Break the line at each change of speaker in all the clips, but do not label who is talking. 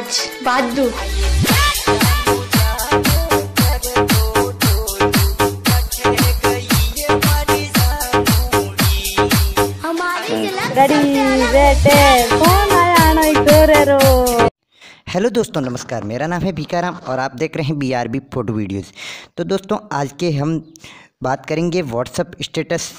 आज बादू
हेलो दोस्तों नमस्कार। मेरा नाम है भीकाराम और आप देख रहे हैं B R B photo videos तो दोस्तों आज के हम बात करेंगे WhatsApp status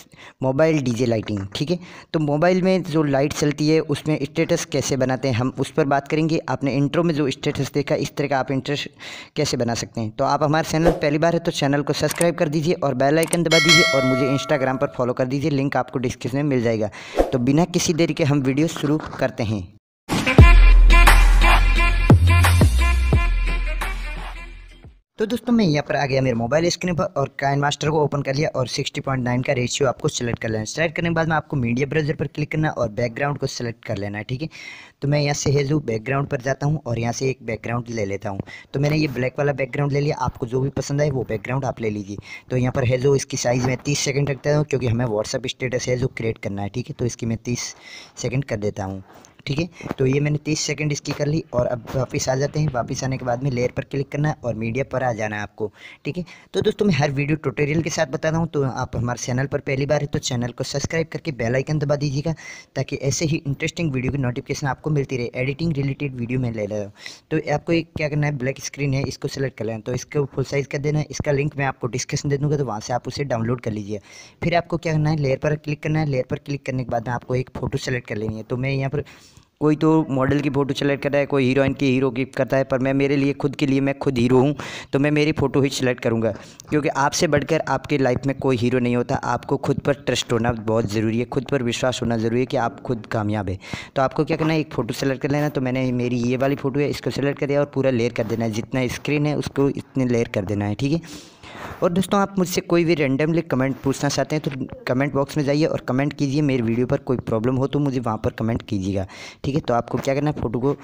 mobile DJ lighting ठीक है? तो मोबाइल में जो लाइट चलती है, उसमें स्टेटस कैसे बनाते हैं? हम उस पर बात करेंगे। आपने इंट्रो में जो स्टेटस देखा, इस तरह का आप इंटरेस्ट कैसे बना सकते हैं? तो आप हमारे चैनल पहली बार है तो चैनल को सब्सक्राइब कर दीजिए और बेल आइकन दबा दीजिए और मुझे इंस्टाग्राम पर फॉलो कर दीजिए। लिंक आपको डिस्क्रिप्शन में मिल जाएगा। तो बिना किसी देरी के हम वीडियो शुरू करते हैं। तो दोस्तों, मैं यहाँ पर आ गया मेरे मोबाइल स्क्रीन पर और काइन मास्टर को ओपन कर लिया और 60.9 का रेशियो आपको सेलेक्ट कर लेना सेलेक्ट करने के बाद में आपको मीडिया ब्राउज़र पर क्लिक करना और बैकग्राउंड को सेलेक्ट कर लेना है, ठीक है? तो मैं यहाँ से हेजू बैकग्राउंड पर जाता हूँ और यहाँ से एक बैकग्राउंड ले लेता हूँ। तो मैंने ये ब्लैक वाला बैकग्राउंड ले लिया। आपको जो भी पसंद आए वो बैकग्राउंड आप ले लीजिए। तो यहाँ पर हेजो इसकी साइज़ में तीस सेकेंड रखता हूँ क्योंकि हमें व्हाट्सअप स्टेटस हेजो क्रिएट करना है, ठीक है? तो इसकी मैं तीस सेकेंड कर देता हूँ। ठीक है? तो ये मैंने 30 सेकंड इसकी कर ली और अब वापस आ जाते हैं। वापस आने के बाद में लेयर पर क्लिक करना है और मीडिया पर आ जाना है आपको, ठीक है? तो दोस्तों, मैं हर वीडियो ट्यूटोरियल के साथ बताता हूँ। तो आप हमारे चैनल पर पहली बार है तो चैनल को सब्सक्राइब करके बेल आइकन दबा दीजिएगा ताकि ऐसे ही इंटरेस्टिंग वीडियो की नोटिफिकेशन आपको मिलती रहे। एडिटिंग रिलेटेड वीडियो में ले रहा हूँ। तो आपको एक क्या करना है? ब्लैक स्क्रीन है, इसको सेलेक्ट कर लेना। तो इसको फुल साइज़ कर देना। है इसका लिंक मैं आपको डिस्क्रिप्शन दे दूँगा तो वहाँ से आप उसे डाउनलोड कर लीजिए। फिर आपको क्या करना है? लेयर पर क्लिक करना है। लेयर पर क्लिक करने के बाद आपको एक फ़ोटो सेलेक्ट कर लेनी है। तो मैं यहाँ पर कोई तो मॉडल की फ़ोटो सेलेक्ट करता है, कोई हीरोइन की, हीरो की करता है, पर मैं, मेरे लिए खुद के लिए मैं खुद हीरो हूँ तो मैं मेरी फ़ोटो ही सेलेक्ट करूँगा। क्योंकि आपसे बढ़कर आपके लाइफ में कोई हीरो नहीं होता, आपको खुद पर ट्रस्ट होना बहुत ज़रूरी है, खुद पर विश्वास होना ज़रूरी है कि आप खुद कामयाब है। तो आपको क्या करना है, एक फ़ोटो सेलेक्ट कर लेना तो मैंने मेरी ये वाली फ़ोटो है, इसको सेलेक्ट कर दिया और पूरा लेयर कर देना है, जितना स्क्रीन है उसको इतने लेयर कर देना है, ठीक है? और दोस्तों, आप मुझसे कोई भी रेंडमली कमेंट पूछना चाहते हैं तो कमेंट बॉक्स में जाइए और कमेंट कीजिए। मेरे वीडियो पर कोई प्रॉब्लम हो तो मुझे वहाँ पर कमेंट कीजिएगा, ठीक है? तो आपको क्या करना है फ़ोटो को,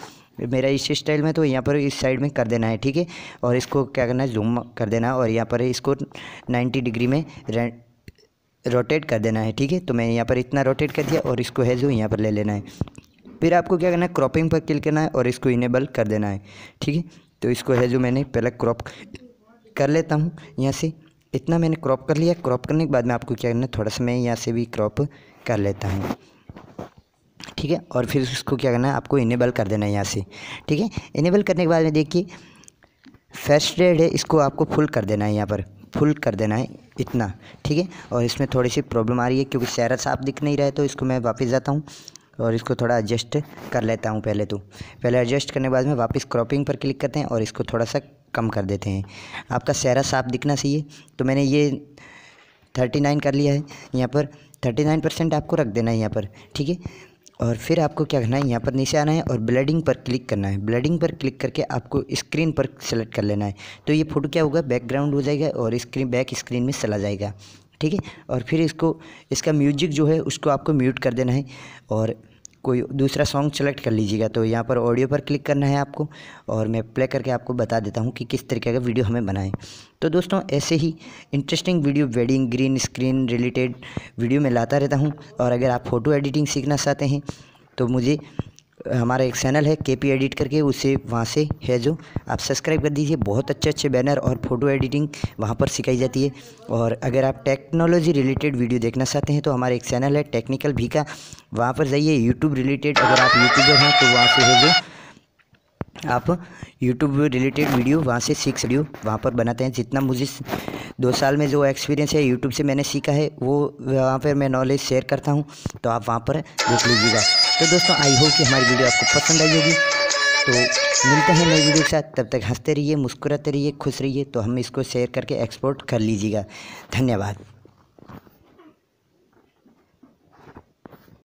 मेरा इस स्टाइल में तो यहाँ पर इस साइड में कर देना है, ठीक है? और इसको क्या करना है जूम कर देना है और यहाँ पर इसको 90 डिग्री में रोटेट कर देना है, ठीक है? तो मैं यहाँ पर इतना रोटेट कर दिया और इसको है जो यहाँ पर ले लेना है। फिर आपको क्या करना है क्रॉपिंग पर क्लिक करना है और इसको इनेबल कर देना है, ठीक है? तो इसको है जो मैंने पहले क्रॉप कर लेता हूँ यहाँ से। इतना मैंने क्रॉप कर लिया। क्रॉप करने के बाद में आपको क्या करना है? थोड़ा सा मैं यहाँ से भी क्रॉप कर लेता हूँ। ठीक है? और फिर उसको क्या करना है? आपको इनेबल कर देना है यहाँ से। ठीक है? इनेबल करने के बाद में देखिए फ़र्स्ट रेड है, इसको आपको फुल कर देना है यहाँ पर। फुल कर देना है इतना। ठीक है? और इसमें थोड़ी सी प्रॉब्लम आ रही है क्योंकि चेहरा साफ़ दिख नहीं रहा है तो इसको मैं वापस जाता हूँ और इसको थोड़ा एडजस्ट कर लेता हूँ पहले तो। पहले एडजस्ट करने के बाद में वापस क्रॉपिंग पर क्लिक करते हैं और इसको थोड़ा सा कम कर देते हैं। आपका चेहरा साफ़ दिखना चाहिए। तो मैंने ये थर्टी नाइन कर लिया है। यहाँ पर थर्टी नाइन परसेंट आपको रख देना है यहाँ पर, ठीक है? और फिर आपको क्या करना है? यहाँ पर नीचे आना है और ब्लडिंग पर क्लिक करना है। ब्लडिंग पर क्लिक करके आपको स्क्रीन पर सेलेक्ट कर लेना है। तो ये फ़ोटो क्या होगा? बैकग्राउंड हो जाएगा और स्क्रीन बैक स्क्रीन में चला जाएगा, ठीक है? और फिर इसको, इसका म्यूज़िक जो है उसको आपको म्यूट कर देना है। और कोई दूसरा सॉन्ग सेलेक्ट कर लीजिएगा तो यहाँ पर ऑडियो पर क्लिक करना है आपको और मैं प्ले करके आपको बता देता हूँ कि किस तरीके का वीडियो हमें बनाएँ। तो दोस्तों, ऐसे ही interesting video wedding green screen related video में लाता रहता हूँ और अगर आप फ़ोटो एडिटिंग सीखना चाहते हैं तो मुझे हमारा एक चैनल है के पी एडिट करके, उसे वहाँ से है जो। आप सब्सक्राइब कर दीजिए, बहुत अच्छे अच्छे बैनर और फ़ोटो एडिटिंग वहाँ पर सिखाई जाती है। और अगर आप टेक्नोलॉजी रिलेटेड वीडियो देखना चाहते हैं तो हमारा एक चैनल है टेक्निकल भी का वहाँ पर जाइए यूट्यूब रिलेटेड, अगर आप यूट्यूबर हैं तो वहाँ से है जो। आप यूट्यूब रिलेटेड वीडियो वहाँ से सीख वीडियो वहाँ पर बनाते हैं। जितना मुझे दो साल में जो एक्सपीरियंस है यूट्यूब से मैंने सीखा है, वो वहाँ पर मैं नॉलेज शेयर करता हूँ। तो आप वहाँ पर देख लीजिएगा। तो दोस्तों आई होप कि हमारी वीडियो आपको पसंद आई होगी। तो मिलते हैं नई वीडियो के साथ। तब तक हँसते रहिए, मुस्कुराते रहिए, खुश रहिए। तो हम इसको शेयर करके एक्सपोर्ट कर लीजिएगा। धन्यवाद।